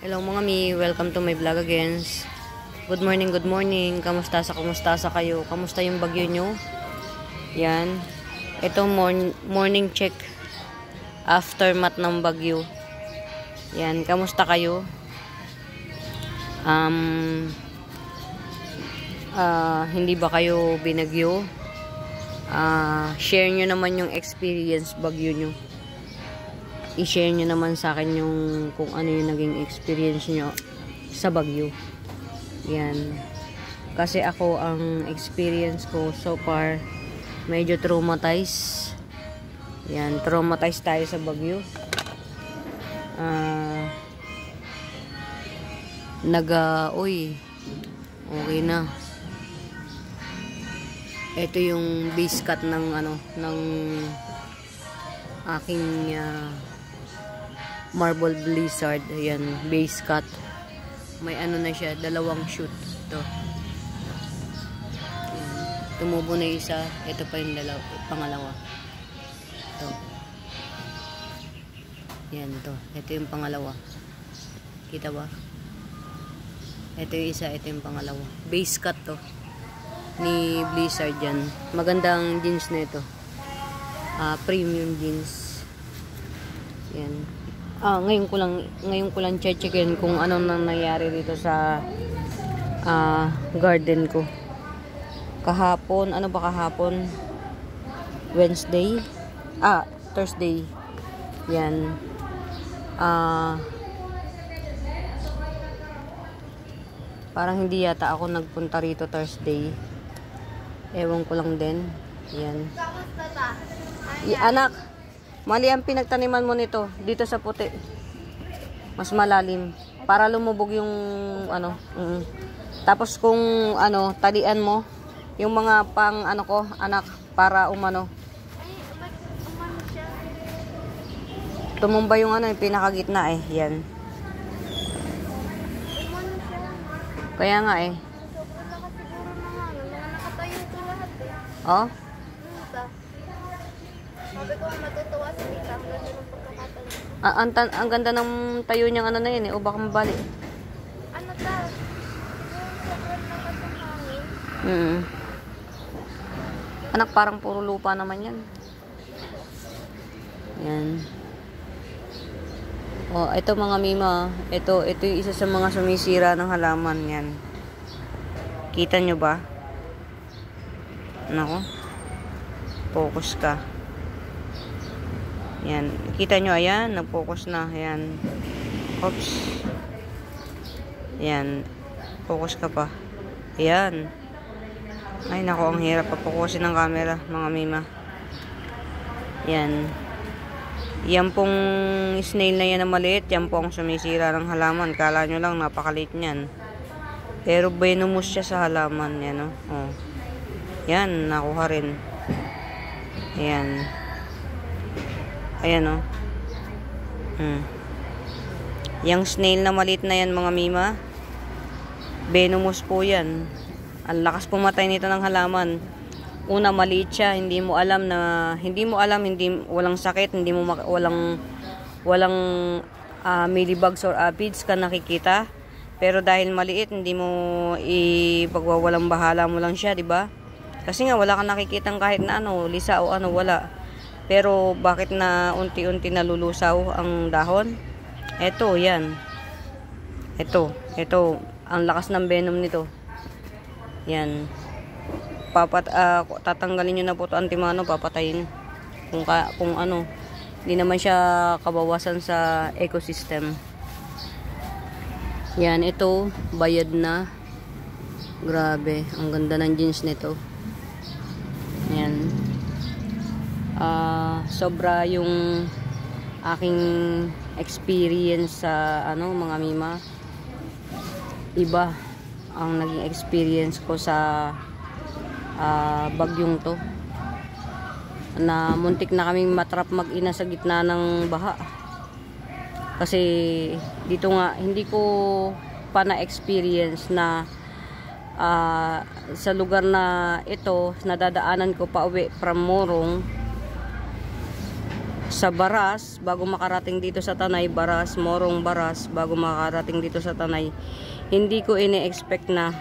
Hello mga mi, welcome to my vlog again. Good morning, good morning. Kamusta sa kamusta sa kayo? Kamusta yung bagyo nyo? Yan. Ito morn morning check aftermath ng bagyo. Yan, kamusta kayo? Um ah, hindi ba kayo binagyo? Ah, share nyo naman yung experience bagyo nyo i-share nyo naman sa akin yung kung ano yung naging experience nyo sa Bagyo. Yan. Kasi ako, ang experience ko so far, medyo traumatized. Yan, traumatized tayo sa Bagyo. Ah, naga, uy, okay na. Ito yung base cut ng ano, ng aking uh, marble blizzard. Ayan base cut. May ano na siya dalawang shoot. To ayan. tumubo na isa. Ito pa yung dalaw pangalawa. To yan to ito yung pangalawa. Kita ba? Ito yung isa ito yung pangalawa. Base cut to ni blizzard yan. Magandang jeans na ito. Uh, premium jeans. Yan ah, ngayon ko lang ngayon ko lang checkin kung ano nang nangyari dito sa ah, garden ko. Kahapon ano ba kahapon? Wednesday? Ah Thursday. Yan. Ah parang hindi yata ako nagpunta rito Thursday. Ewan ko lang din. Yan. I, anak Mali ang pinagtaniman mo nito dito sa puti. Mas malalim para lumubog yung ano. Mm. Tapos kung ano, talian mo yung mga pang ano ko, anak para umano. Tumumba yung ano, yung pinakagitna eh. Yan. Kaya nga eh. Oh? Sabi ko, matutuwa si Tita. Ang ganda ng pagkakataon. Ah, ang, tan- ang ganda ng tayo niyang ano na yun eh. O baka mabali. Ano ta? Yung sobrang lakas ng hangin. Mm. Anak, parang puro lupa naman yan. Yan. Oh, ito mga mima. Ito, ito yung isa sa mga sumisira ng halaman yan. Kita nyo ba? Nako. Focus ka. Yan. Kita nyo, ayan. Nag-focus na. Ayan. Oops. Yan. Focus ka pa. Ayan. Ay, nako, ang hirap papukusin ng camera, mga mima. Yan. Yan pong snail na yan na maliit, yan po ang sumisira ng halaman. Kala nyo lang, napakaliit niyan. Pero venomous siya sa halaman. Yan, oh. oh. Yan, nakuha rin. Ayan. Ayan, oh. Hmm. Yung snail na maliit na yan, mga mima. Venomous po yan. Ang lakas pumatay nito ng halaman. Una, maliit siya. Hindi mo alam na, hindi mo alam, hindi, walang sakit, hindi mo, walang, walang uh, millibugs or aphids ka nakikita. Pero dahil maliit, hindi mo ipagwawalang bahala mo lang siya, di ba? Kasi nga, wala kang nakikitang kahit na ano, lisa o ano, wala. Pero, bakit na unti-unti nalulusaw ang dahon? Ito, yan. Ito, ito. Ang lakas ng venom nito. Yan. Papat, uh, tatanggalin nyo na po ito antimano, papatayin. Kung, ka, kung ano, hindi naman siya kabawasan sa ecosystem. Yan, ito, bayad na. Grabe, ang ganda ng jeans nito. Yan. Uh, sobra yung aking experience sa ano mga mima. Iba ang naging experience ko sa uh, bagyong to. Na muntik na kaming matrap mag-ina sa gitna ng baha. Kasi dito nga hindi ko pa na-experience na uh, sa lugar na ito nadadaanan ko pa uwi from Morong sa Baras bago makarating dito sa Tanay Baras, Morong Baras bago makarating dito sa Tanay hindi ko ini-expect na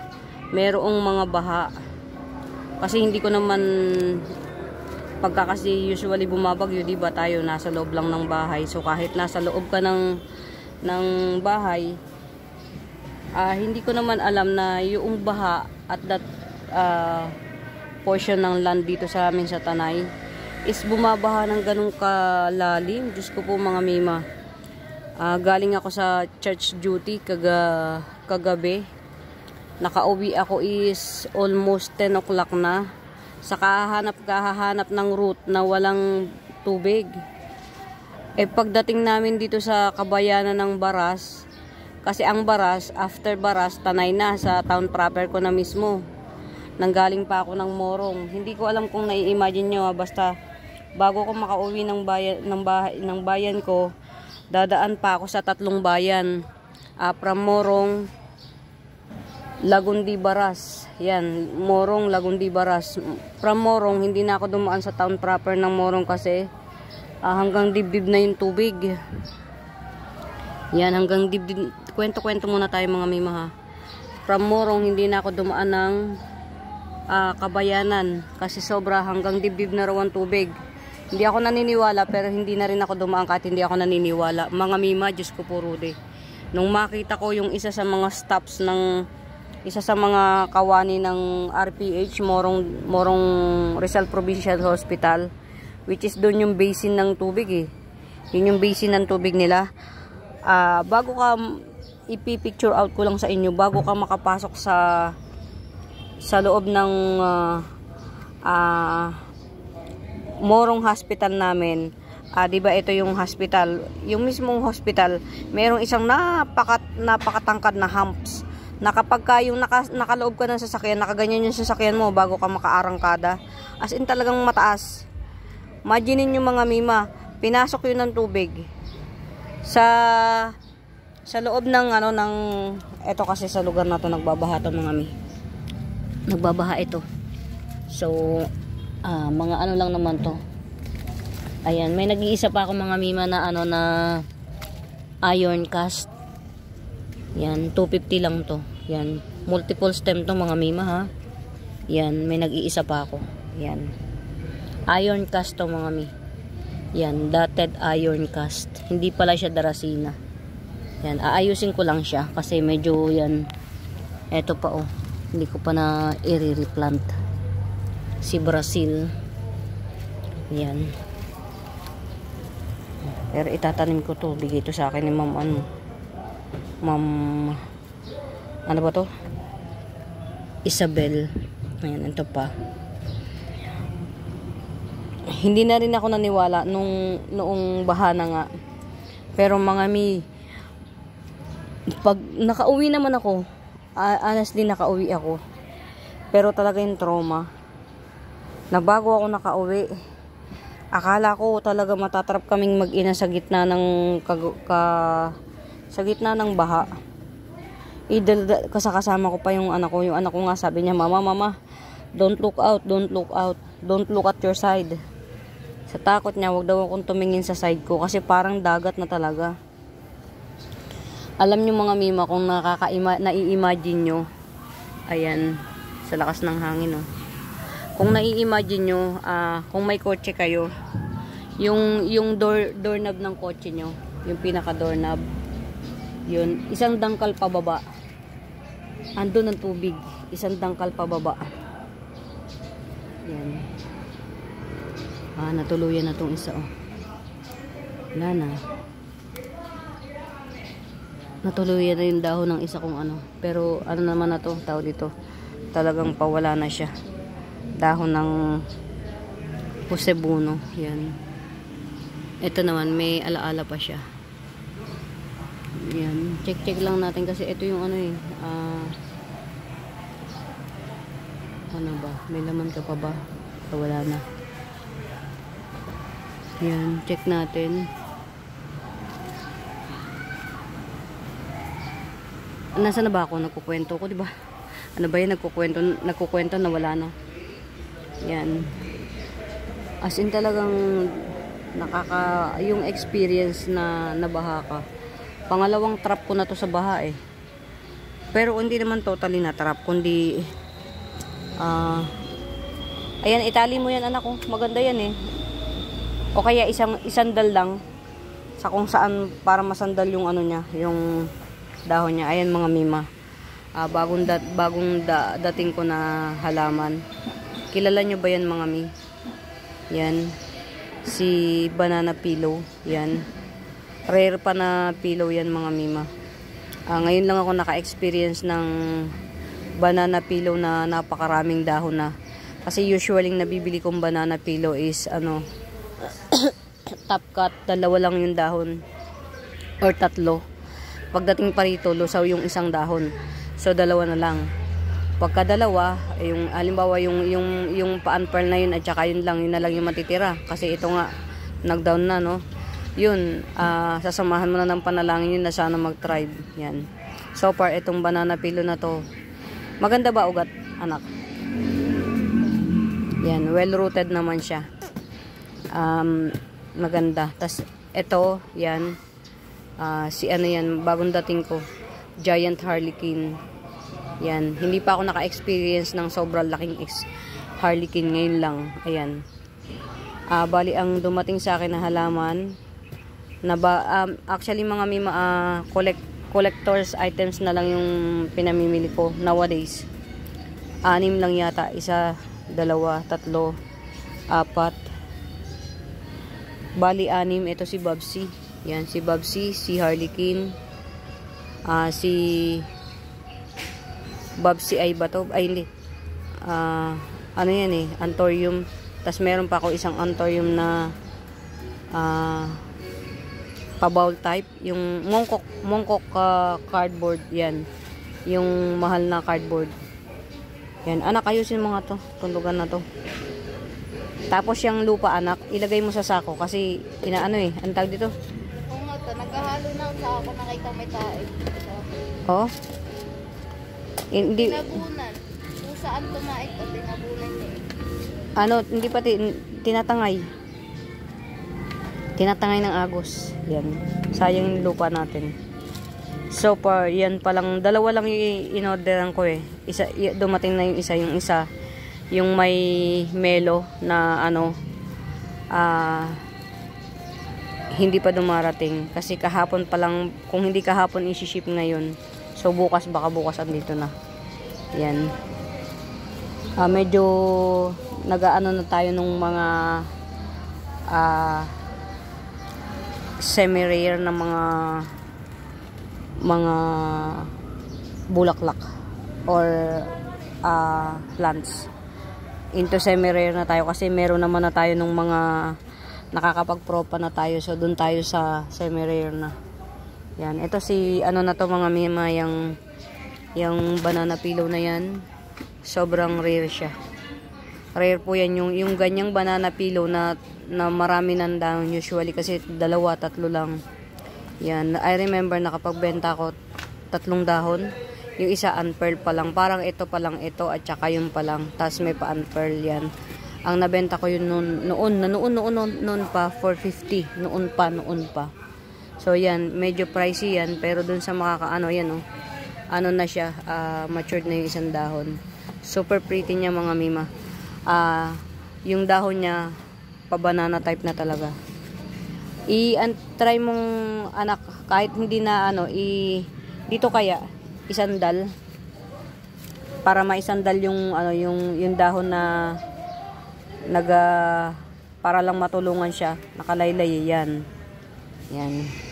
merong mga baha. Kasi hindi ko naman pagka kasi usually bumabagyo di ba tayo nasa loob lang ng bahay. So kahit nasa loob ka ng ng bahay ah, hindi ko naman alam na yung baha at that ah, portion ng land dito sa amin sa Tanay is bumabaha ng ganong kalalim. Diyos ko po mga mima. Ah, galing ako sa church duty kaga, kagabi. Nakauwi ako is almost 10 o'clock na. Sa kahanap kahahanap ng route na walang tubig. Eh pagdating namin dito sa kabayanan ng Baras, kasi ang Baras, after Baras, tanay na sa town proper ko na mismo. Nanggaling pa ako ng Morong. Hindi ko alam kung nai-imagine nyo, ah, basta bago ko makauwi ng bayan ng bahay ng bayan ko, dadaan pa ako sa tatlong bayan. Uh, from Morong, Lagundi Baras. Yan, Morong, Lagundi Baras. From Morong, hindi na ako dumaan sa town proper ng Morong kasi uh, hanggang dibdib na yung tubig. Yan, hanggang dibdib. Kwento-kwento muna tayo mga mima ha. From Morong, hindi na ako dumaan ng uh, kabayanan kasi sobra hanggang dibdib na raw ang tubig. Hindi ako naniniwala pero hindi na rin ako dumaan kahit hindi ako naniniwala. Mga mima, Diyos ko po Rudy. Nung makita ko yung isa sa mga stops ng isa sa mga kawani ng RPH, Morong, Morong Rizal Provincial Hospital, which is doon yung basin ng tubig eh. Yun yung basin ng tubig nila. Uh, bago ka ipipicture out ko lang sa inyo, bago ka makapasok sa sa loob ng uh, uh, Morong Hospital namin, ah, 'di ba ito yung hospital, yung mismong hospital, mayroong isang napakat napakatangkad na humps na yung naka, nakaloob ka ng sasakyan, nakaganyan yung sasakyan mo bago ka makaarangkada. As in talagang mataas. Imagine niyo mga mima, pinasok yun ng tubig. Sa sa loob ng ano ng eto kasi sa lugar na to nagbabaha to mga mi. Nagbabaha ito. So ah, mga ano lang naman to. Ayan, may nag-iisa pa ako mga mima na ano na iron cast yan, 250 lang to. Yan, multiple stem to mga mima ha. Yan, may nag-iisa pa ako. Yan. Iron cast to mga mi. Yan, dotted iron cast. Hindi pala siya darasina. Yan, aayusin ko lang siya kasi medyo yan eto pa oh. Hindi ko pa na i-replant. Si Brazil. Yan. Pero itatanim ko to. Bigay to sa akin ni ma'am ano Ma'am ano ba to? Isabel. Ayan, ito pa. Hindi na rin ako naniwala nung noong baha na nga. Pero mga mi pag nakauwi naman ako, honestly nakauwi ako. Pero talaga yung trauma. Na bago ako nakauwi, akala ko talaga matatrap kaming mag-ina sa gitna ng ka, ka sa gitna ng baha. Idal kasama ko pa yung anak ko. Yung anak ko nga sabi niya, Mama, Mama, don't look out, don't look out. Don't look at your side. Sa takot niya, wag daw akong tumingin sa side ko kasi parang dagat na talaga. Alam niyo mga mima kung nakaka nai-imagine nyo. Ayan, sa lakas ng hangin, oh. Kung nai-imagine nyo, uh, kung may kotse kayo, yung, yung door, doorknob ng kotse nyo, yung pinaka doorknob, yun, isang dangkal pababa. Ando ng tubig. Isang dangkal pababa. Yan. Ah, natuluyan na tong isa, oh. Wala na. Natuluyan na yung dahon ng isa kong ano. Pero, ano naman na to, tao dito. Talagang pawala na siya. Dahon ng Pusebuno. Yan. Ito naman, may alaala pa siya. Yan. Check-check lang natin kasi ito yung ano eh. Uh, ano ba? May laman ka pa ba? O wala na. Yan. Check natin. Nasa na ba ako? Nagkukwento ko, di ba? Ano ba yan? Nagkukwento, nagkukwento na wala na. Yan. As in talagang nakaka yung experience na nabaha ka. Pangalawang trap ko na to sa baha eh. Pero hindi naman totally na trap, kundi ah ayan, itali mo yan anak ko. Maganda yan eh. O kaya isang isandal lang sa kung saan para masandal yung ano niya, yung dahon niya. Ayan mga mima. Ah, bagong dat bagong da dating ko na halaman. Kilala nyo ba yan mga mi? Yan. Si banana pillow. Yan. Rare pa na pillow yan mga mima. Ah, ngayon lang ako naka-experience ng banana pillow na napakaraming dahon na. Kasi usually nabibili kong banana pillow is ano top cut, dalawa lang yung dahon or tatlo. Pagdating pa rito, lusaw yung isang dahon. So dalawa na lang. Pagka dalawa, yung halimbawa yung yung yung paan pearl na yun at saka yun lang, yun na lang yung matitira kasi ito nga nag-down na no. Yun, ah, sasamahan mo na ng panalangin yun na sana mag-thrive. Yan. So far itong banana pillow na to. Maganda ba ugat, anak? Yan, well rooted naman siya. Um, maganda. Tas ito, yan. ah, si ano yan, bagong dating ko. Giant Harlequin. Yan. Hindi pa ako naka-experience ng sobrang laking ex Harlequin ngayon lang. Ayan. Ah, bali ang dumating sa akin na halaman na ba um, actually mga may uh, collect collectors items na lang yung pinamimili ko nowadays. Anim lang yata, isa, dalawa, tatlo, apat. Bali anim ito si Babsy. Yan si Babsy, si Harlequin, ah si Babsy ay ba to? Ay. Ah, ano yan eh, Antorium. Tapos meron pa ako isang Antorium na ah pa-bowl type, yung mongkok mongkok ah, cardboard 'yan. Yung mahal na cardboard. Yan, anak ayusin mo nga to, tulugan na to. Tapos yung lupa anak, ilagay mo sa sako kasi inaano eh, ang tawag dito. Oo nga to, naghahalo na sa ako nakita may tae. Ito. Oh. Hindi Tinabunan. Kung saan tumait o tinabunan niya ano, hindi pa tin- tinatangay. Tinatangay ng agos. Yan. Sayang lupa natin. So far, yan pa lang, dalawa lang yung in-orderan ko eh. Isa, dumating na yung isa, yung isa, yung may melo na ano, ah, hindi pa dumarating. Kasi kahapon pa lang, kung hindi kahapon isi-ship ngayon, so bukas, baka bukas andito na. Yan. Ah, medyo nagaano na tayo nung mga ah semi-rare na mga mga bulaklak or ah, plants into semi-rare na tayo kasi meron naman na tayo nung mga nakakapag-propa na tayo so dun tayo sa semi-rare na yan. Ito si ano na to mga mima yung yung banana pillow na yan. Sobrang rare siya. Rare po yan yung, yung ganyang banana pillow na, na marami ng dahon usually kasi dalawa, tatlo lang. Yan, I remember nakapagbenta ko tatlong dahon. Yung isa unpearl pa lang. Parang ito pa lang ito at saka yung pa lang. Tas may pa unpearl yan. Ang nabenta ko yun noon noon noon noon noon, noon pa 450 noon pa noon pa so yan medyo pricey yan pero dun sa makakaano yan oh. Ano na siya ah, matured na yung isang dahon. Super pretty niya mga mima. Ah yung dahon niya pa banana type na talaga. I an, try mong anak kahit hindi na ano i dito kaya isandal. Para maisandal yung ano yung yung dahon na naga para lang matulungan siya nakalaylay yan. Yan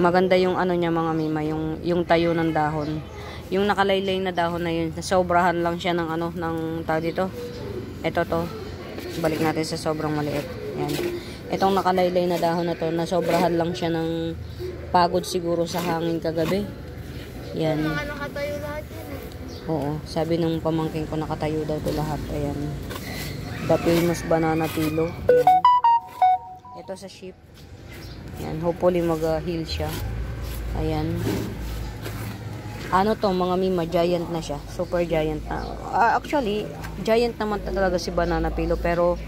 maganda yung ano niya mga mima yung yung tayo ng dahon yung nakalaylay na dahon na yun sobrahan lang siya ng ano ng tawag dito ito to balik natin sa sobrang maliit yan itong nakalaylay na dahon na to nasobrahan lang siya ng pagod siguro sa hangin kagabi yan nakatayo lahat yan eh. Oo, sabi ng pamangking ko nakatayo daw to lahat. Ayan. The famous banana pillow. Ayan. Ito sa ship. Ayan, hopefully mag-heal siya. Ayan. Ano to, mga mima, giant na siya. Super giant na. Ah, actually, giant naman talaga si banana pillow, pero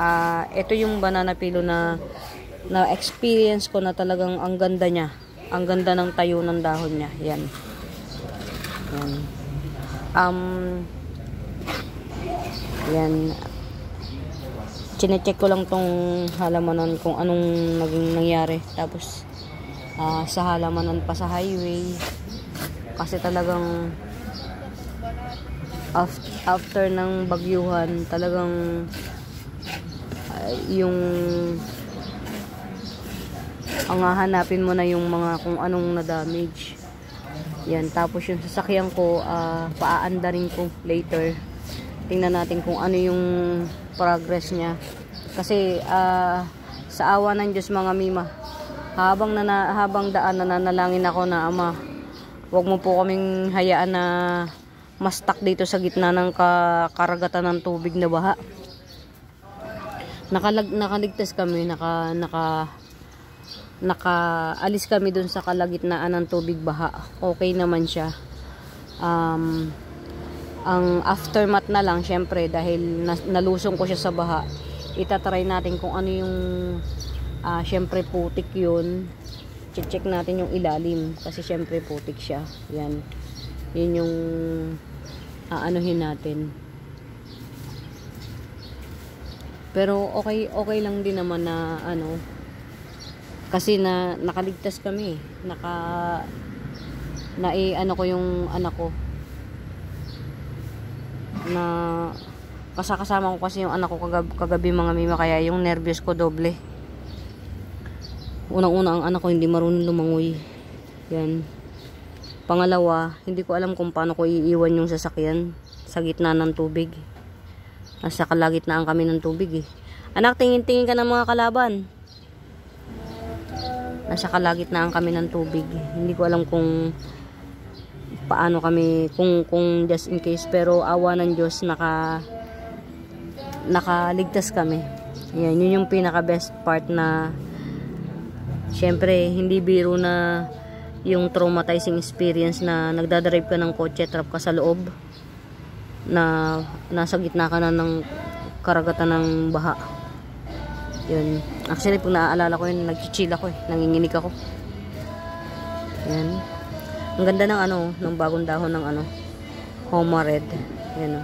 Ah, ito yung banana pilo na na experience ko na talagang ang ganda niya. Ang ganda ng tayo ng dahon niya. Yan. Yan. Um, yan. Chinecheck ko lang tong halamanan kung anong naging nangyari. Tapos, ah, sa halamanan pa sa highway. Kasi talagang af- after ng bagyuhan, talagang ah, yung ang hahanapin mo na yung mga kung anong na-damage. Yan, tapos yung sasakyan ko, ah, paaandarin ko later. Tingnan natin kung ano yung progress niya. Kasi ah, sa awa ng Diyos mga mima, habang nana, habang daan nananalangin ako na ama, wag mo po kaming hayaan na mastak dito sa gitna ng ka, karagatan ng tubig na baha. Nakalag, nakaligtas kami, naka, naka, nakaalis kami dun sa kalagitnaan ng tubig baha. Okay naman siya. Um, ang aftermath na lang, syempre, dahil nalusong ko siya sa baha, itatry natin kung ano yung, ah, syempre, putik yun. Check natin yung ilalim, kasi syempre, putik siya. Yan. Yun yung aanuhin natin. Pero okay okay lang din naman na ano kasi na nakaligtas kami. Naka na ano ko yung anak ko na kasakasama ko kasi yung anak ko kagabi, kagabi mga mima kaya yung nervyos ko doble. Unang-una ang anak ko hindi marunong lumangoy. Yan. Pangalawa, hindi ko alam kung paano ko iiwan yung sasakyan sa gitna ng tubig. Nasa kalagitnaan kami ng tubig eh. Anak, tingin-tingin ka ng mga kalaban. Nasa kalagitnaan kami ng tubig. Hindi ko alam kung paano kami, kung, kung just in case. Pero awa ng Diyos, naka, nakaligtas kami. Yan, yun yung pinaka best part na syempre, hindi biro na yung traumatizing experience na nagdadrive ka ng kotse, trap ka sa loob na nasa gitna ka na ng karagatan ng baha. Yun. Actually, pag naaalala ko yun, nag-chill ako eh. Nanginginig ako. Yan. Ang ganda ng ano, ng bagong dahon ng ano, Homa Red. Yan o.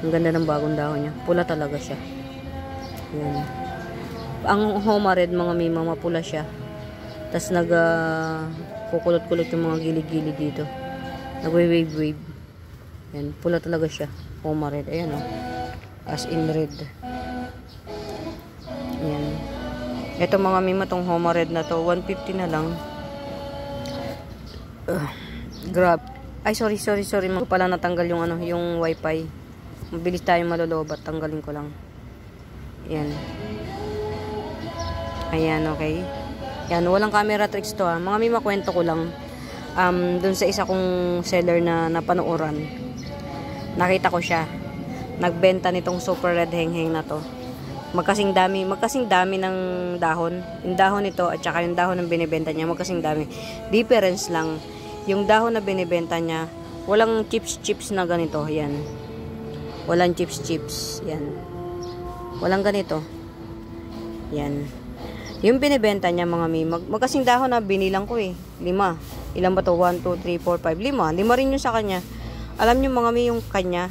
Ang ganda ng bagong dahon niya. Pula talaga siya. Yan. Ang Homa Red, mga mima, mapula siya. Tapos nag, uh, kukulot-kulot yung mga gilid-gilid dito. Nagwe-wave-wave. Yan, pula talaga siya. Homa red. Ayan o. As in red. Yan. Ito mga mima tong Homa red na to. 150 na lang. Uh, grab. Ay, sorry, sorry, sorry. Mag pala natanggal yung ano, yung wifi. Mabilis tayo malolobat. Tanggalin ko lang. Yan. Ayan, okay. Yan, walang camera tricks to ha. Mga mima, kwento ko lang. Um, dun sa isa kong seller na napanooran nakita ko siya. Nagbenta nitong super red hengheng na to. Magkasing dami, magkasing dami ng dahon. Yung dahon nito at saka yung dahon ng binibenta niya, magkasing dami. Difference lang, yung dahon na binibenta niya, walang chips-chips na ganito. Yan. Walang chips-chips. Yan. Walang ganito. Yan. Yung binibenta niya mga mi, mag magkasing dahon na binilang ko eh. Lima. Ilan ba to? 1, 2, 3, 4, 5. Lima. Lima rin yung sa kanya. Alam nyo mga mi yung kanya.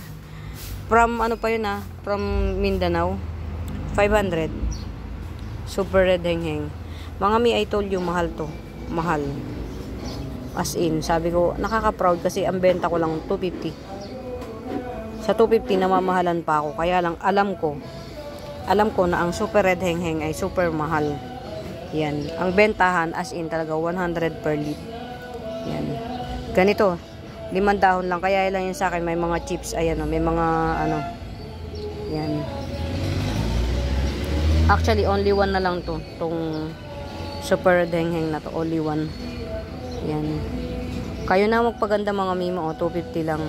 From ano pa yun ah. From Mindanao. 500. Super red heng-heng. Mga mi, I told you, mahal to. Mahal. As in, sabi ko, nakaka-proud kasi ang benta ko lang 250. Sa 250, namamahalan pa ako. Kaya lang, alam ko, alam ko na ang super red heng-heng ay super mahal. Yan. Ang bentahan, as in, talaga 100 per leaf. Yan. Ganito, limang dahon lang kaya lang yun sa akin may mga chips ayan o may mga ano yan actually only one na lang to tong super dengheng na to only one yan kayo na magpaganda mga mimo. O 250 lang.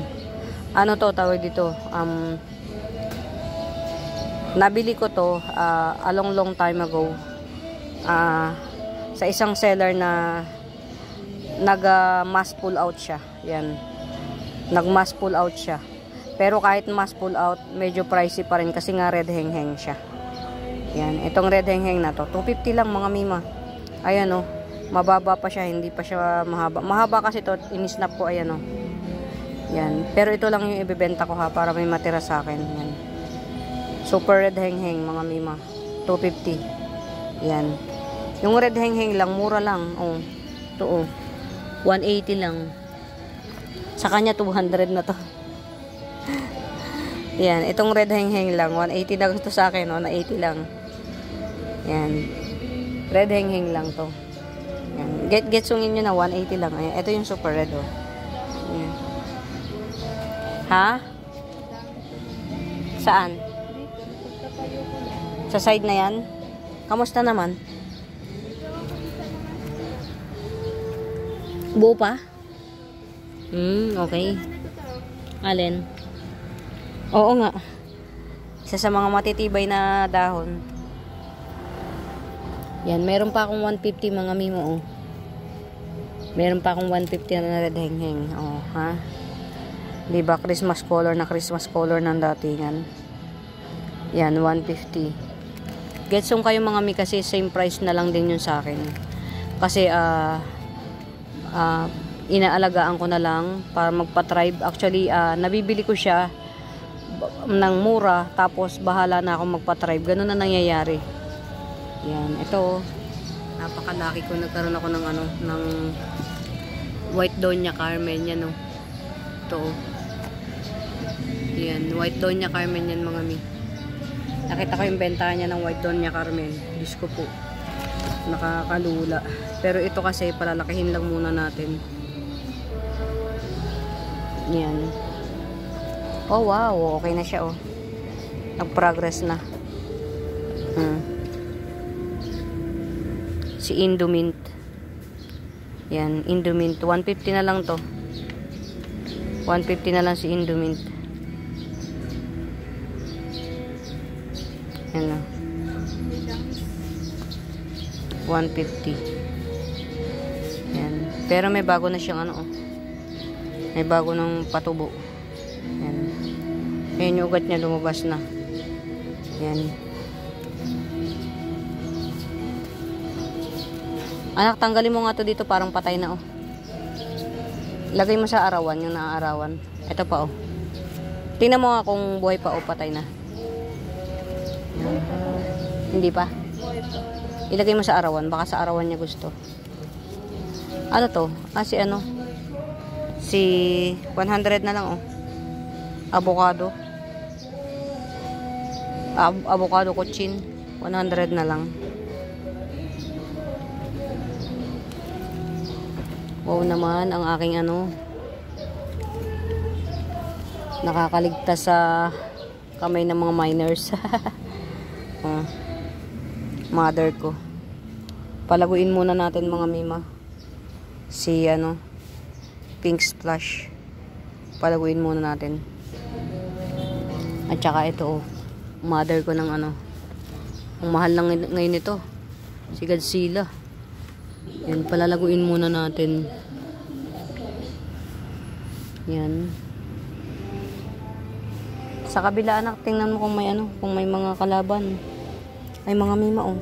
Ano to tawag dito? Um nabili ko to uh, a long long time ago. Uh, sa isang seller na nag uh, mass pull out siya. Yan nag mass pull out siya. Pero kahit mas pull out, medyo pricey pa rin kasi nga red heng-heng siya. Yan, itong red heng-heng na to, 250 lang mga mima. Ayan oh, mababa pa siya, hindi pa siya mahaba. Mahaba kasi to, in-snap ko, ayan oh. Yan, pero ito lang yung ibebenta ko ha, para may matira sa akin. Yan. Super red heng-heng mga mima, 250. Yan. Yung red heng-heng lang, mura lang. Oh, ito oh, 180 lang. Sa kanya, 200 na to. Yan, itong red heng-heng lang. 180 na gusto sa akin, 180 lang. Yan. Red heng-heng lang to. Get, getsungin nyo na 180 lang. Ayan. Ito yung super red, oh. Ha? Saan? Sa side na yan? Kamusta naman? Buo pa? Hmm, okay. Alin? Oo nga. Isa sa mga matitibay na dahon. Yan, meron pa akong 150 mga mimo. Oh. Meron pa akong 150 na red heng-heng. Oh, ha? Di ba Christmas color na Christmas color ng datingan? Yan, 150. Getsong kayo mga mi kasi same price na lang din yun sa akin. Kasi, ah, uh, uh, inaalagaan ko na lang para magpa-tribe. Actually, uh, nabibili ko siya ng mura tapos bahala na ako magpa-tribe. Ganun na nangyayari. Yan, ito napakalaki ko nagkaroon ako ng ano ng white donya carmen yan oh. Oh. Yan, white donya carmen yan mga mi. Nakita ko yung benta niya ng white donya carmen. Diyos ko po. Nakakalula. Pero ito kasi palalakihin lang muna natin. Yan. Oh, wow. Okay na siya, oh. Nag-progress na. Hmm. Si Indomint. Yan, Indomint. 150 na lang to. 150 na lang si Indomint. Yan na. 150. Yan. Pero may bago na siyang ano, oh. May bago ng patubo. Yan. Ayan yung ugat niya lumabas na. Yan. Anak, tanggalin mo nga to dito parang patay na oh. Lagay mo sa arawan, yung naaarawan. Ito pa oh. Tingnan mo nga kung buhay pa o patay na. Hindi pa? Ilagay mo sa arawan, baka sa arawan niya gusto. Ano to? Ah, si ano? Si 100 na lang oh avocado Ab avocado cochin 100 na lang wow naman ang aking ano nakakaligtas sa kamay ng mga miners oh, mother ko palaguin muna natin mga mima si ano pink splash palaguin muna natin at saka ito, oh, mother ko ng ano. Ang mahal lang ngayon ito. Si Godzilla. Yan, palalaguin muna natin. Yan. Sa kabila anak, tingnan mo kung may ano, kung may mga kalaban. Ay mga mima oh.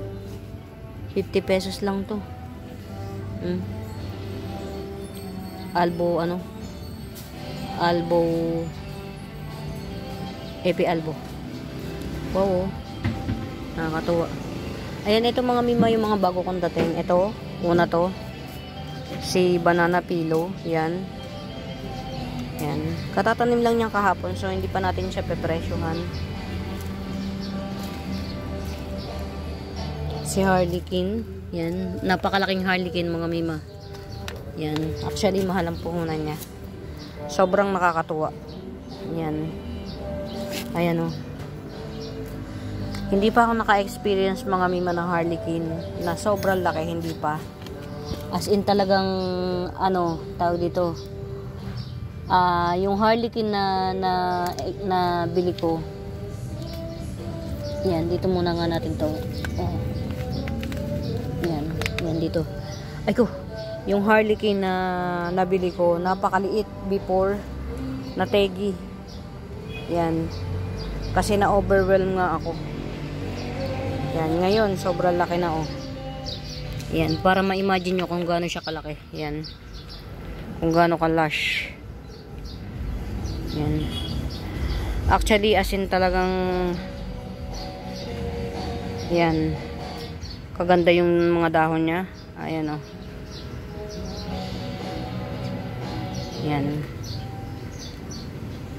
50 pesos lang to. Hmm. Albo ano? Albo Epi Albo. Wow, oh. Nakakatuwa. Ayan, ito mga mima yung mga bago kong dating. Ito, una to. Si Banana Pillow. Yan. Yan. Katatanim lang niya kahapon. So, hindi pa natin siya pepresyohan. Si Harlequin. Yan. Napakalaking Harlequin mga mima. Yan. Actually, mahal ang puhunan niya. Sobrang nakakatuwa. Yan. Ayan o. Oh. Hindi pa ako naka-experience mga mima ng Harlequin na sobrang laki, hindi pa. As in talagang, ano, tawag dito, uh, yung Harlequin na, na, na bili ko, yan, dito muna nga natin to. Oh. Yan, yan dito. Ay ko, yung Harlequin na nabili ko, napakaliit before na tegi Yan. Kasi na-overwhelm nga ako. Yan. Ngayon, sobrang laki na oh. Yan. Para ma-imagine nyo kung gaano siya kalaki. Yan. Kung gaano ka-lush. Yan. Actually, as in talagang yan. Kaganda yung mga dahon niya. Ayan oh. Yan.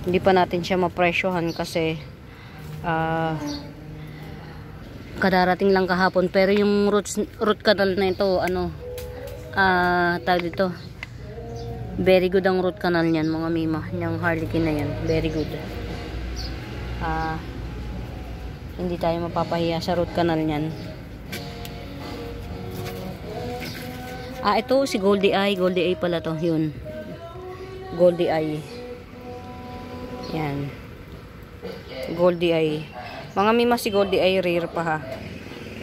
Hindi pa natin siya mapresyohan kasi ah kadarating lang kahapon. Pero yung roots, root canal na ito ano ah tawag dito. Very good ang root canal niyan mga mima yung harlequin na yan. Very good. Ah hindi tayo mapapahiya sa root canal niyan. Ah ito si Goldie Eye. Goldie Eye pala to yun. Goldie Eye. Yan. Goldie Eye mga mima si Goldie Eye rare pa ha.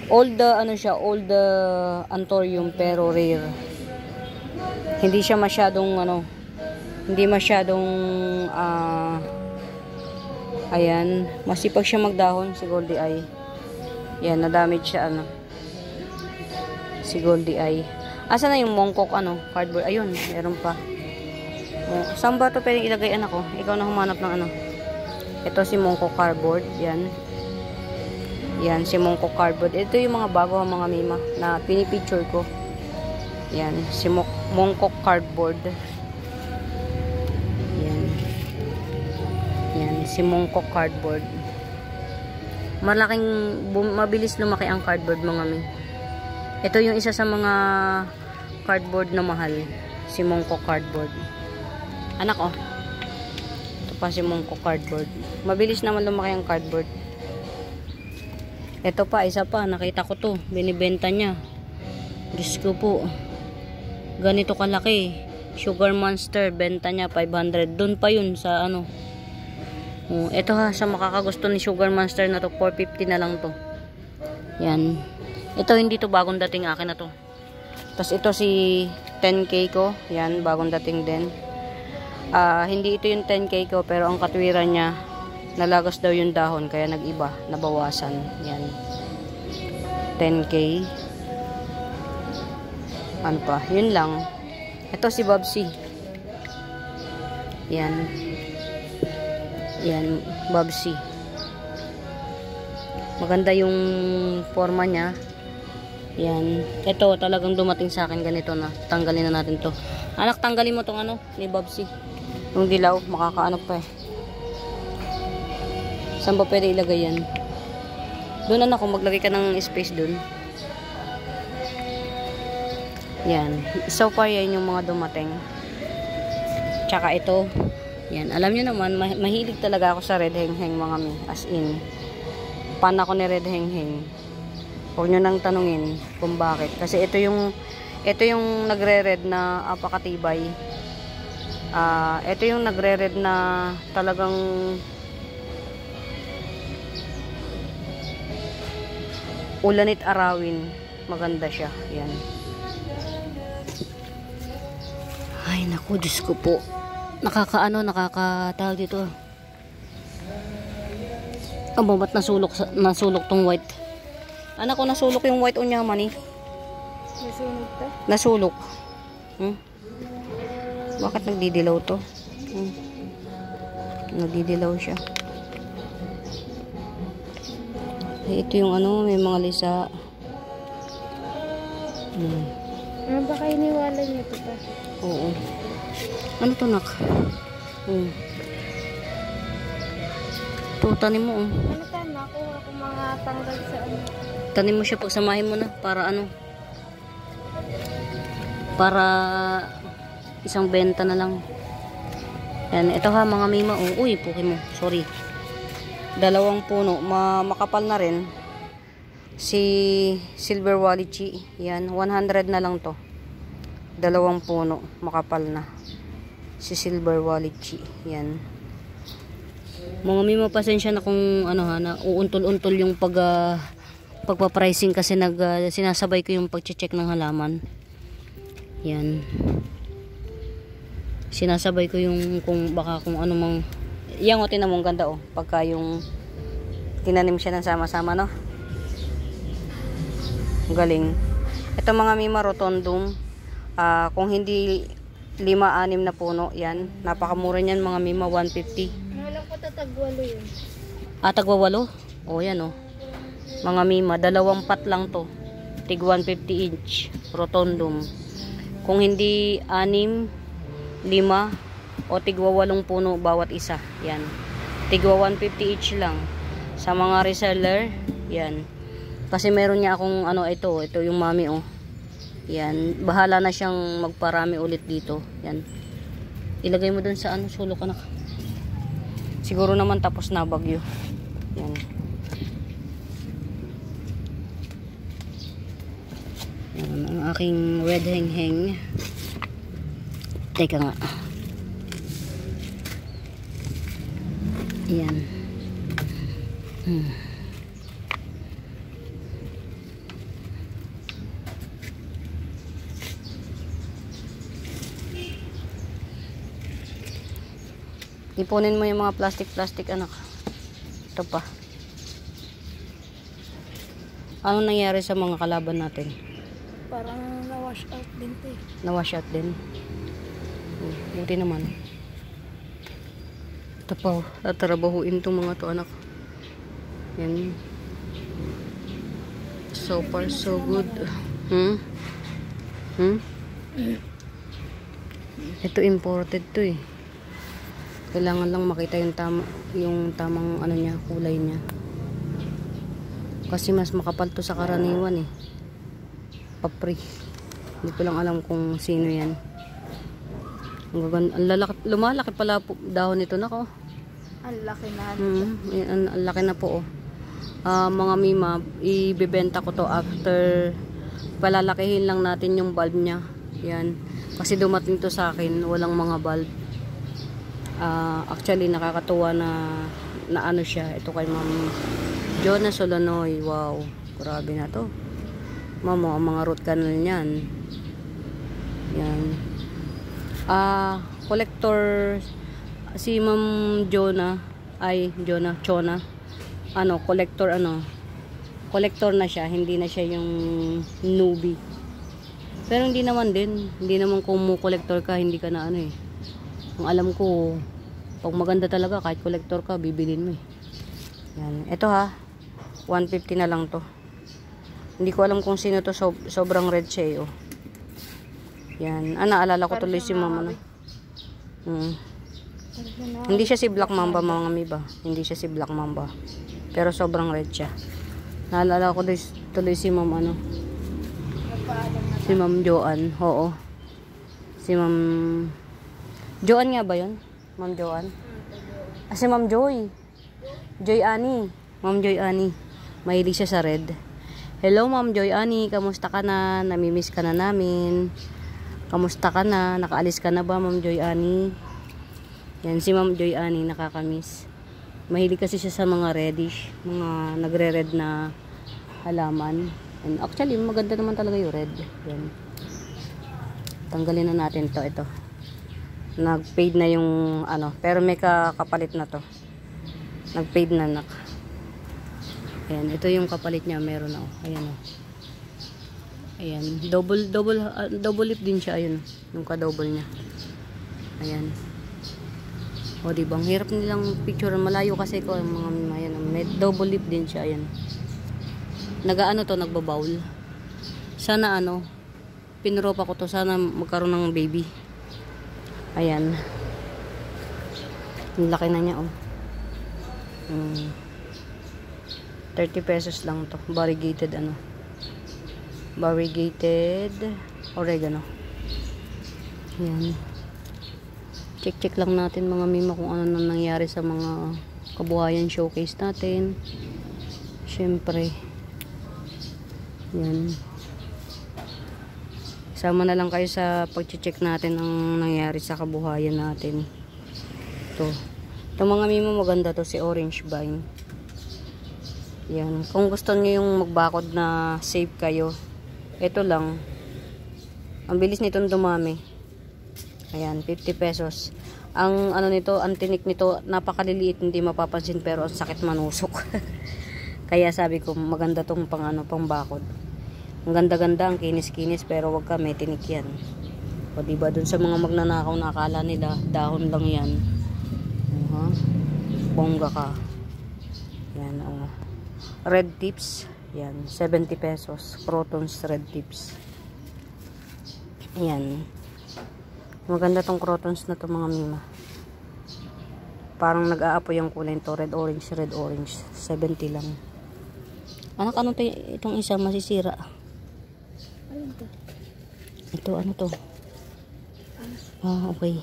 Old uh, ano siya old uh, anthurium pero rare. Hindi siya masyadong ano hindi masyadong ah ayan. Masipag siya magdahon si Goldie Eye yan na-damage siya ano. Si Goldie Eye asa na yung mongkok ano cardboard? Ayun meron pa. Oh, saan ba ito pwedeng ilagay anak ko ikaw na humanap ng ano. Ito si mongkok cardboard yan yan si mongkok cardboard. Ito yung mga bago ang mga mima na pinipicture ko. Yan si Mo mongkok cardboard. Yan. Yan si mongkok cardboard. Malaking mabilis lumaki ang cardboard mga mi. Ito yung isa sa mga cardboard na mahal si mongkok cardboard. Anak oh. Ito pa si mongkok cardboard. Mabilis naman lumaki ang cardboard ito pa isa pa nakita ko to. Binibenta niya. Diyos ko po. Ganito kalaki. Sugar monster benta niya 500 doon pa yun sa ano. Oh, ito ha sa makakagusto ni sugar monster na to 450 na lang to. Yan. Ito hindi to bagong dating akin na to. Tapos ito si 10k ko. Yan bagong dating din. Ah, hindi ito yung 10k ko pero ang katwiran niya nalagas daw yung dahon kaya nag-iba. Nabawasan. Yan. 10k ano pa? Yun lang. Ito si Bobsy. Yan. Yan Bobsy. Maganda yung forma niya. Yan. Ito talagang dumating sa akin ganito na. Tanggalin na natin to. Anak tanggalin mo tong ano ni Bobsy. Yung dilaw makakaano pa eh saan ba pwede ilagay yan? Doon anak ko maglagay ka ng space doon. Yan. So far yan yung mga dumating. Tsaka ito. Yan. Alam nyo naman ma- mahilig talaga ako sa red hengheng mga mi. As in pan ako ni red hengheng. Huwag nyo nang tanungin kung bakit. Kasi ito yung ito yung nagre-red na apakatibay. Ah ito yung nagre-red na talagang ulanit arawin. Maganda siya. Yan ay naku Diyos ko po. Nakakaano nakakatawag dito. Abo ba't nasulok nasulok tong white. Anak ko nasulok yung white unyaman eh Nasunog pa. nasulok. Hmm? bakit nagdidilaw to? Hmm? nagdidilaw siya ito yung ano may mga lisa hmm. Ano ba kayo niwala niyo ito pa? Oo. Ano to, nak? Hmm. Ito, tanim mo, oh. Ano ta? Nakuha ko mga tanggal sa ano. Tanim mo siya, pagsamahin mo na, para ano? Para isang benta na lang. Yan, ito ha, mga mima, oh. Uy, puki mo, sorry. Dalawang puno, ma makapal na rin. Si Silver Walichi, yan, 100 na lang to. Dalawang puno, makapal na. Si Silver Walichi, yan. Mga mima, pasensya na kung ano ha, na uuntol-untol yung pag ah, pagpa-pricing kasi nag ah, sinasabay ko yung pagche-check ng halaman. Yan. Sinasabay ko yung kung baka kung ano mang Yan o, tinan mo, ang ganda o. Pagka yung tinanim siya ng sama-sama, no? Ang galing. Ito mga mima rotondum. Ah, kung hindi lima, anim na puno, yan. Napakamura niyan mga mima, 150. Alam ko tatagwalo yun. Ah, tagwa walo? O, yan o. Mga mima, dalawang pat lang to. Tig 150 inch. Rotondum. Kung hindi anim, lima, o tigwa walong puno bawat isa. Yan. Tigwa 150 each lang. Sa mga reseller, yan. Kasi meron niya akong ano ito, ito yung mami oh. Yan, bahala na siyang magparami ulit dito. Yan. Ilagay mo dun sa ano, sulok anak. Siguro naman tapos na bagyo. Yan. Yan ang aking red heng-heng. Teka nga. Yan. Hmm. Ipunin mo yung mga plastic-plastic anak. Ito pa. Ano nangyari sa mga kalaban natin? Parang na-wash out din to eh. Nawash out din. Hmm, Buti naman. Ito pa, tatarabahuin itong mga to anak. Yan. So far, so good. Hmm? Hmm? Ito imported to eh. Kailangan lang makita yung tama yung tamang ano niya, kulay niya. Kasi mas makapal to sa karaniwan eh. Papri. Hindi ko lang alam kung sino yan. Ang, lalaki, lumalaki pala po, dahon nito nako. Ang laki na. Mm, yan, ang, ang laki na po oh. Ah, mga mima, ibebenta ko to after palalakihin lang natin yung bulb niya. Yan. Kasi dumating to sa akin, walang mga bulb. Ah, actually nakakatuwa na na ano siya. Ito kay Ma'am Jonah Solanoy. Wow, grabe na to. Mamo, ang mga root canal niyan. Yan. Ah, collector si Ma'am Jonah ay Jonah Chona. Ano collector ano collector na siya hindi na siya yung newbie. Pero hindi naman din hindi naman kung mo collector ka hindi ka na ano eh. Ang alam ko pag maganda talaga kahit collector ka bibilin mo eh. Yan. Ito ha 150 na lang to. Hindi ko alam kung sino to sob- sobrang red siya eh, oh. Yan ah naalala ko tuloy si mama na hmm. Hindi siya si Black Mamba mga miba. Hindi siya si Black Mamba. Pero sobrang red siya. Naalala ko tuloy, tuloy si Ma'am ano. Si Ma'am Joan. Oo. Si Ma'am... Joan nga ba yun? Ma'am Joan? Ah, si Ma'am Joy. Joy Ani. Ma'am Joy Ani. Mahilig siya sa red. Hello Ma'am Joy Ani. Kamusta ka na? Namimiss ka na namin. Kamusta ka na? Nakaalis ka na ba Ma'am Joy Ani? Yan, si Ma'am Joy Ani, nakakamiss. Mahilig kasi siya sa mga reddish, mga nagre-red na halaman. And actually, maganda naman talaga yung red. Yan. Tanggalin na natin to ito. Nag-fade na yung ano, pero may kakapalit na to. Nag-fade na nak. Ayan, ito yung kapalit niya, meron na. Oh. Ayan oh. Ayan, double double ah, double lip din siya ayun, yung ka-double niya. Ayan. O, di ba? Hirap nilang picture. Malayo kasi ko ang mga ayan, May double lip din siya. Ayan. Nagaano to, nagbabawl. Sana ano, pinropa ko to. Sana magkaroon ng baby. Ayan. Ang laki na niya, oh. Hmm. 30 pesos lang to. Variegated, ano. Variegated. Oregano. Ayan. Check-check lang natin mga mima kung ano nang nangyari sa mga kabuhayan showcase natin. Syempre yan sama na lang kayo sa pag-check natin ang nangyari sa kabuhayan natin. Ito. Ito mga mima maganda to si orange vine. Yan kung gusto niyo yung magbakod na safe kayo ito lang ang bilis nitong dumami Ayan, 50 pesos. Ang ano nito, ang tinik nito, napakaliliit, hindi mapapansin pero ang sakit manusok. Kaya sabi ko, maganda tong pang ano, pang bakod. Ang ganda-ganda, ang kinis-kinis, pero wag ka, may tinik yan. O diba, dun sa mga magnanakaw na akala nila, dahon lang yan. Uh Bongga ka. Yan, oh. Red tips. Yan, 70 pesos. Crotons red tips. Yan. Maganda tong crotons na to mga mima. Parang nag-aapoy yung kulay nito. Red orange, red orange. 70 lang. Anak, ano to, itong isa masisira? Ayun to. Ito, ano to? Ah, okay.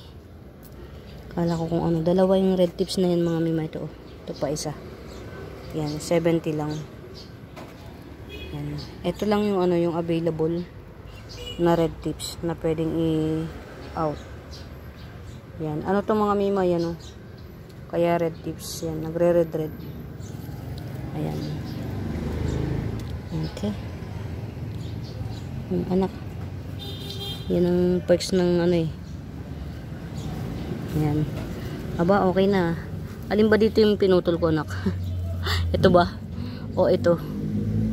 Kala ko kung ano. Dalawa yung red tips na yun mga mima. Ito, ito pa isa. Yan, 70 lang. Yan. Ito lang yung ano, yung available na red tips na pwedeng i-out. Yan. Ano to mga mima yan oh. Kaya red tips yan. Nagre-red red. Ayan. Okay. Yung anak. Yan ang perks ng ano eh. Yan. Aba, okay na. Alin ba dito yung pinutol ko anak? ito ba? O ito?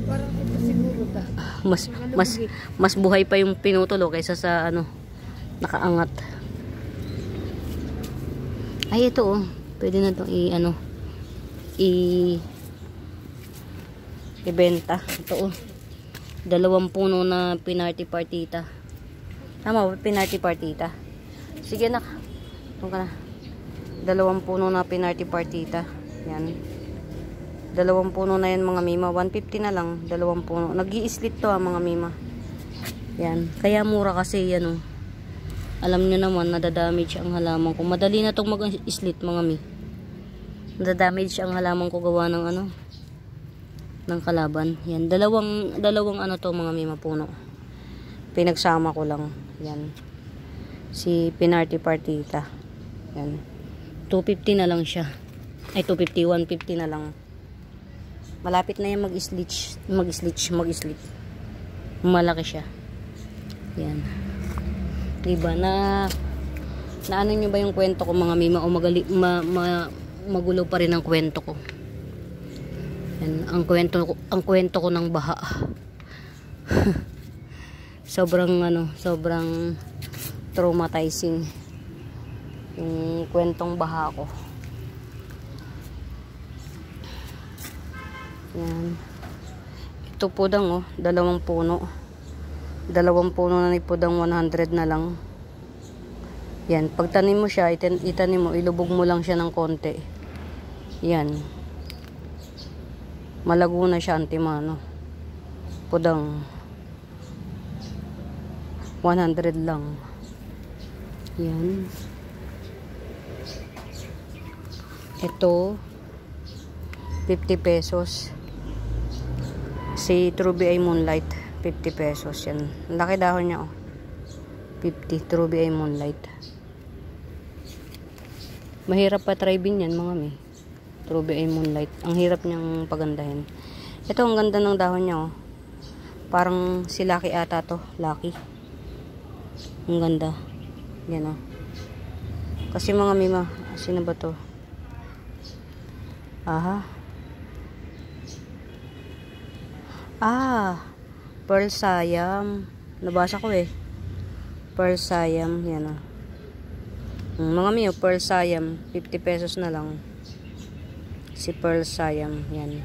Parang ito siguro ba? Mas mas mas buhay pa yung pinutulo kaysa sa ano nakaangat. Ay ito oh. Pwede na tong i ano i ibenta. Ito oh. Dalawang puno na pinarty partita. Tama ba? Pinarty partita. Sige nak. Ito ka na. Dalawang puno na pinarty partita. Yan. Dalawang puno na yan mga mima. 150 na lang. Dalawang puno. nag slit to ha mga mima. Yan. Kaya mura kasi yan oh. Alam nyo naman, nadadamage ang halaman ko. Madali na itong mag-slit mga mi. Nadadamage ang halaman ko gawa ng ano. Ng kalaban. Yan. Dalawang, dalawang ano to mga mima puno. Pinagsama ko lang. Yan. Si Pinarty Partita. Yan. 250 na lang siya. Ay, 250, 150 na lang. Malapit na yan mag-slitch, mag-slitch, mag-slit. Malaki siya. Yan. Diba na naano nyo ba yung kwento ko mga mima o magali, ma, ma, magulo pa rin ang kwento ko. Yan, ang kwento ang kwento ko ng baha. sobrang ano, sobrang traumatizing yung kwentong baha ko. Yan. Ito pudang oh, dalawang puno. Dalawang puno na ni pudang 100 na lang. Yan, pag tanim mo siya, itan itanim mo, ilubog mo lang siya ng konti. Yan. Malago na siya antimano. Pudang 100 lang. Yan. Ito 50 pesos. Si Truby ay Moonlight, 50 pesos yan. Laki dahon niya, oh. 50, Truby ay Moonlight. Mahirap pa try bin yan, mga may. Truby ay Moonlight. Ang hirap niyang pagandahin. Ito, ang ganda ng dahon niya, oh. Parang si Lucky ata to. Lucky. Ang ganda. Yan, oh. Kasi mga mima, sino ba to? Aha. Ah, Pearl Siam. Nabasa ko eh. Pearl Siam. Yan ah. Mm, mga miyo, Pearl Siam. 50 pesos na lang. Si Pearl Siam. Yan.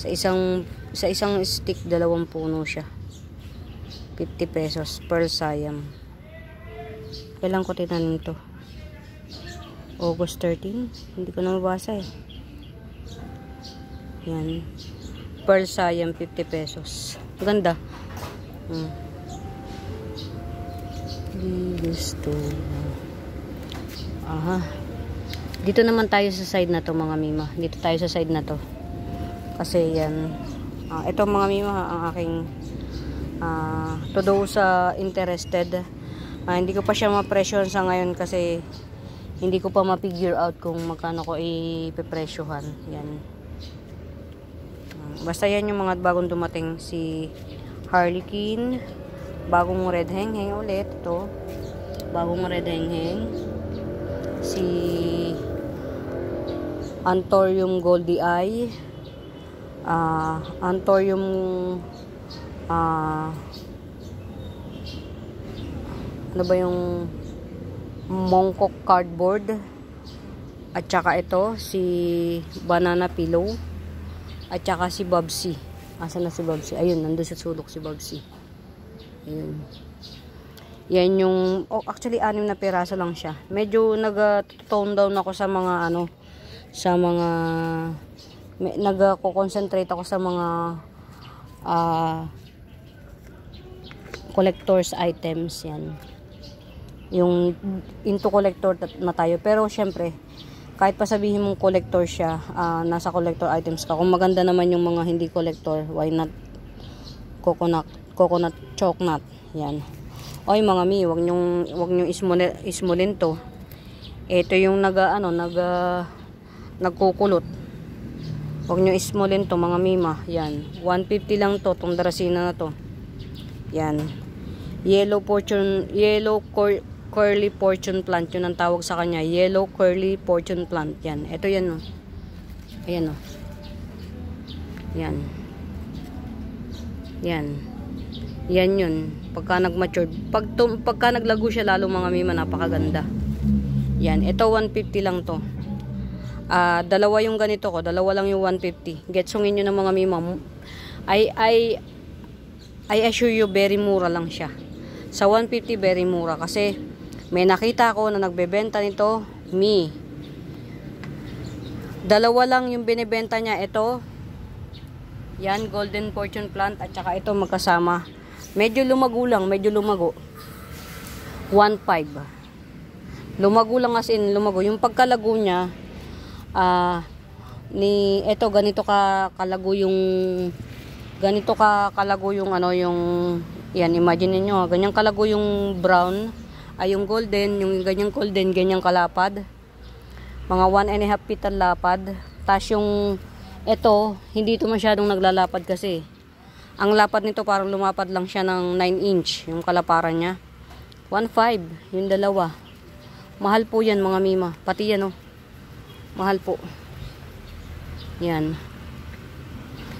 Sa isang sa isang stick, dalawang puno siya. 50 pesos. Pearl Siam. Kailan ko tinanim to? August 13? Hindi ko na mabasa eh. Yan pearl sayang 50 pesos. Ganda hmm. gusto. Aha. Dito naman tayo sa side na to mga mima. Dito tayo sa side na to. Kasi yan uh, ito mga mima ang aking uh, to those uh, interested. Uh, hindi ko pa siya ma-presyon sa ngayon kasi hindi ko pa ma-figure out kung magkano ko ipepresyohan. Yan Basta yan yung mga bagong dumating si Harlequin. Bagong red hang ulit. Ito. Bagong red hang. si Antorium Goldie Eye, ah Antorium ah ano ba yung Mongkok cardboard at saka ito si banana pillow at saka si Bobsy. Asa na si Bobsy? Ayun nandun sa sulok si Bobsy. Ayun. Yan yung oh, actually anim na piraso lang siya. Medyo nag-tone down ako sa mga ano sa mga nag-concentrate ako sa mga ah collectors items yan. Yung into collector na tayo. Pero syempre kahit pa sabihin mong collector siya uh, nasa collector items ka kung maganda naman yung mga hindi collector why not coconut coconut chocolate? Yan. Oy mga mi wag nyong wag nyong ismulin, ismulin to. Ito yung naga ano naga nagkukulot. Wag nyo ismulin to mga mima yan. 150 lang to tong darasina na to. Yan. Yellow fortune yellow cor curly fortune plant. Yun ang tawag sa kanya. Yellow curly fortune plant. Yan. Ito yan, oh. Ayan, oh. Yan. Yan. Yan yun. Pagka nag-mature. Pag pagka naglago siya, lalo mga mima, napakaganda. Yan. Ito, 150 lang to. Uh, dalawa yung ganito ko. Dalawa lang yung 150. Getsungin nyo ng mga mima. I, I, I assure you, very mura lang siya. Sa 150, very mura. Kasi, may nakita ako na nagbebenta nito, me. Dalawa lang yung binibenta niya. Ito, yan, golden fortune plant at saka ito magkasama. Medyo lumago lang, medyo lumago. 1.5. Lumago lang as in, lumago. Yung pagkalago niya, ah, uh, ni, ito, ganito ka kalago yung, ganito ka kalago yung ano, yung, yan, imagine niyo ganyan kalago yung brown, ay yung golden, yung ganyang golden, ganyang kalapad. Mga 1 and a half feet ang lapad. Tapos yung ito, hindi ito masyadong naglalapad kasi. Ang lapad nito parang lumapad lang siya ng 9 inch, yung kalaparan niya. 1.5, yung dalawa. Mahal po yan mga mima. Pati yan oh. Mahal po. Yan.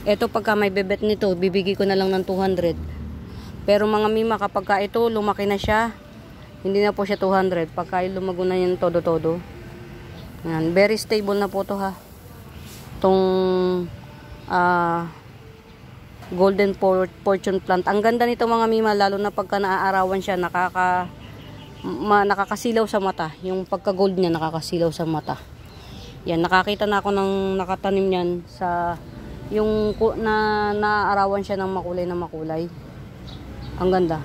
Ito pagka may bebet nito, bibigay ko na lang ng 200. Pero mga mima, kapag ka ito, lumaki na siya, hindi na po siya 200. Pagka lumago na yan todo-todo. Yan. Very stable na po to ha. Itong uh, golden fortune plant. Ang ganda nito mga mima. Lalo na pagka naaarawan siya. Nakaka, ma, nakakasilaw sa mata. Yung pagka gold niya nakakasilaw sa mata. Yan. Nakakita na ako ng nakatanim yan sa yung na naaarawan siya ng makulay na makulay. Ang ganda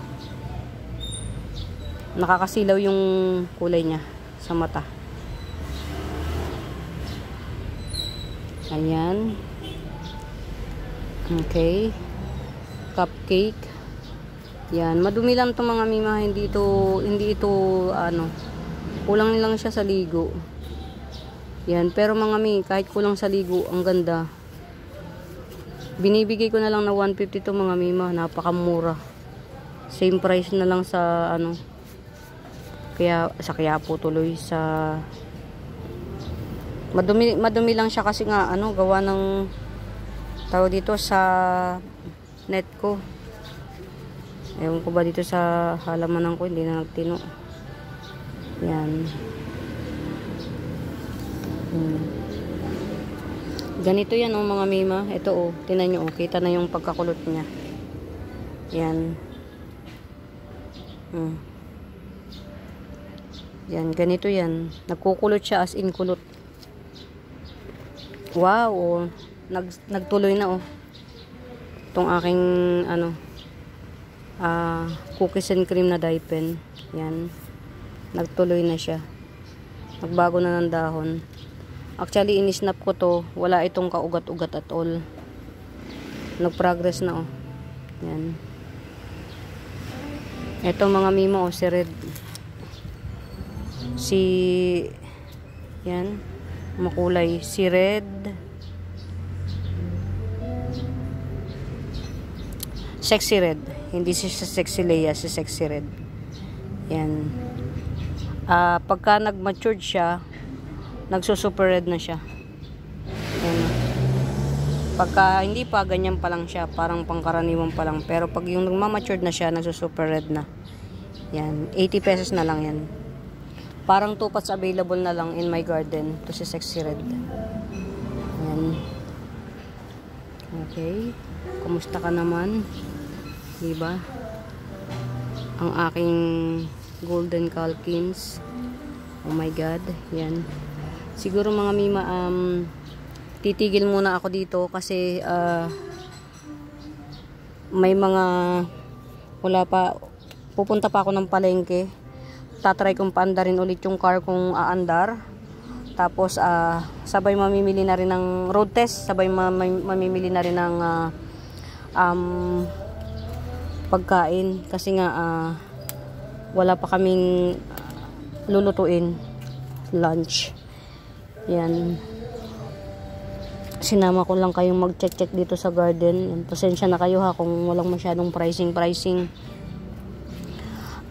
nakakasilaw yung kulay niya sa mata. Ayan. Okay. Cupcake. Yan. Madumi lang to mga mima. Hindi ito hindi ito ano kulang lang siya sa ligo. Yan. Pero mga mi kahit kulang sa ligo ang ganda. Binibigay ko na lang na 150 to mga mima. Napakamura. Same price na lang sa ano kaya sa kaya po tuloy sa madumi, madumi lang siya kasi nga ano gawa ng tao dito sa net ko. Ewan ko ba dito sa halamanan ko hindi na nagtino. Yan. Hmm. ganito yan oh mga mima. Ito oh tinan nyo oh kita na yung pagkakulot niya. Yan. Hmm yan, ganito yan. Nagkukulot siya as in kulot. Wow, oh. Nag, nagtuloy na, oh. Itong aking, ano, uh, cookies and cream na dye pen. Yan. Nagtuloy na siya. Nagbago na ng dahon. Actually, inisnap ko to. Wala itong kaugat-ugat at all. Nag-progress na, oh. Yan. Ito mga mimo, oh, si Red si yan makulay si red sexy red hindi si sexy Leia si sexy red yan Ah, pagka nag-matured siya, nagsusuper red na siya. Yan. Pagka hindi pa, ganyan pa lang siya. Parang pangkaraniwan pa lang. Pero pag yung nagmamatured na siya, nagsusuper red na. Yan. 80 pesos na lang yan. Parang two pots available na lang in my garden. To si Sexy Red. Yan. Okay. Kumusta ka naman? Diba? Ang aking golden calkins. Oh my god. Yan. Siguro mga mima, um, titigil muna ako dito kasi uh, may mga wala pa pupunta pa ako ng palengke tatry kong paandarin ulit yung car kung aandar tapos uh, sabay mamimili na rin ng road test sabay mamimili na rin ng uh, um, pagkain kasi nga uh, wala pa kaming lulutuin lunch yan sinama ko lang kayong mag-check-check dito sa garden. Yan, pasensya na kayo ha kung walang masyadong pricing-pricing.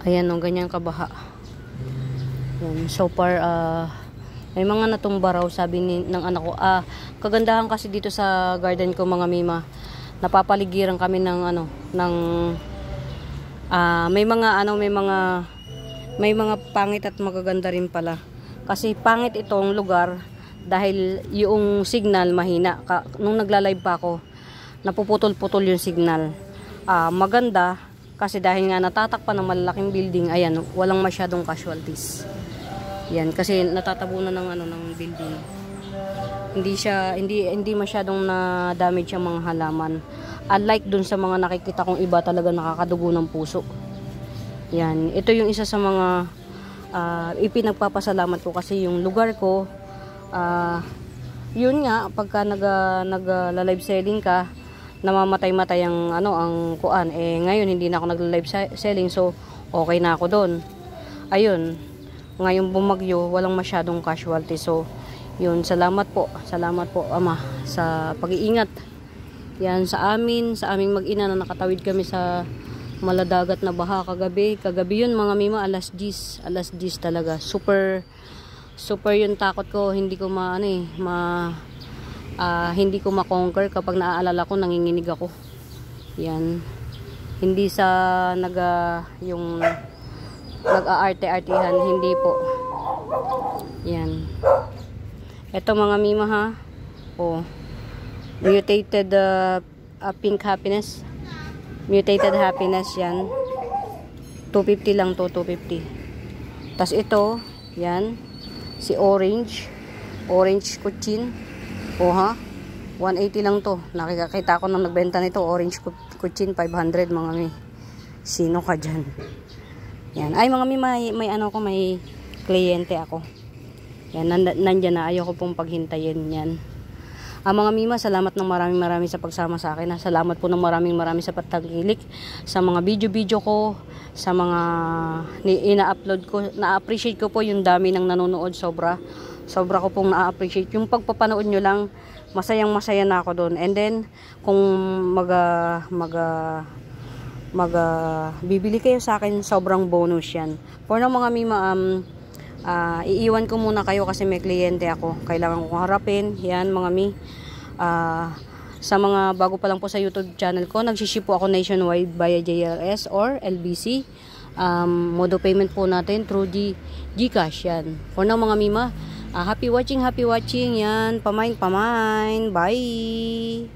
Ayan, no, ganyan kabaha. Yan, so far, uh, may mga natumba raw, sabi ni, ng anak ko. Ah, kagandahan kasi dito sa garden ko, mga mima. Napapaligiran kami ng, ano, ng, ah, may mga, ano, may mga, may mga pangit at magaganda rin pala. Kasi pangit itong lugar, dahil yung signal mahina. Ka, nung nagla-live pa ako, napuputol-putol yung signal. Uh, maganda kasi dahil nga natatakpan ng malalaking building, ayan, walang masyadong casualties. Yan, kasi natatabunan ng ano ng building. Hindi siya hindi hindi masyadong na damage ang mga halaman. Unlike dun sa mga nakikita kong iba talaga nakakadugo ng puso. Yan, ito yung isa sa mga uh, ipinagpapasalamat ko kasi yung lugar ko uh, yun nga pagka nag nag live selling ka namamatay-matay ang ano ang kuan eh ngayon hindi na ako nag live selling so okay na ako doon ayun ngayon bumagyo walang masyadong casualty. So yun salamat po. Salamat po ama sa pag-iingat. Yan sa amin sa aming mag-ina na nakatawid kami sa maladagat na baha kagabi. Kagabi yun mga mima alas 10 alas 10 talaga. Super super yung takot ko. Hindi ko ma ano eh ma uh, hindi ko ma-conquer. Kapag naaalala ko nanginginig ako. Yan. Hindi sa naga yung nag-aarte-artihan hindi po. Yan. Eto mga mima ha? Oh mutated uh, uh, pink happiness. Mutated happiness yan. 250 lang to 250 tas ito yan. Si orange. Orange kuchin. O ha? 180 lang to. Nakikita ko nang nagbenta nito orange kuchin 500 mga mi. Sino ka dyan yan ay mga may, may ano ko may kliyente ako yan nandyan na ayoko pong paghintayin yan ang mga mima, salamat ng maraming maraming sa pagsama sa akin. Salamat po ng maraming maraming sa pagtagilik sa mga video-video ko, sa mga ina-upload ko. Na-appreciate ko po yung dami ng nanonood sobra. Sobra ko pong na-appreciate. Yung pagpapanood nyo lang, masayang masaya na ako doon. And then, kung mag, mag, mag, bibili kayo sa akin, sobrang bonus yan. For now mga mima, um, uh, iiwan ko muna kayo kasi may kliyente ako. Kailangan kong harapin. Yan mga mi. Uh, sa mga bago pa lang po sa YouTube channel ko, nagsiship po ako nationwide via JLS or LBC. Um, modo payment po natin through Gcash yan. For now mga mima, uh, happy watching, happy watching yan. Pamain, pamain. Bye!